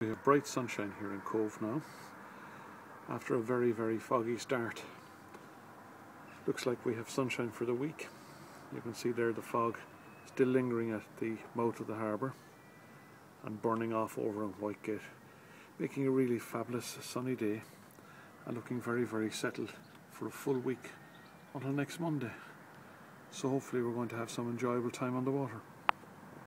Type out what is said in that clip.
We have bright sunshine here in Cobh now after a very very foggy start. Looks like we have sunshine for the week. You can see there the fog still lingering at the mouth of the harbour and burning off over on Whitegate making a really fabulous sunny day and looking very very settled for a full week until next Monday. So hopefully we're going to have some enjoyable time on the water.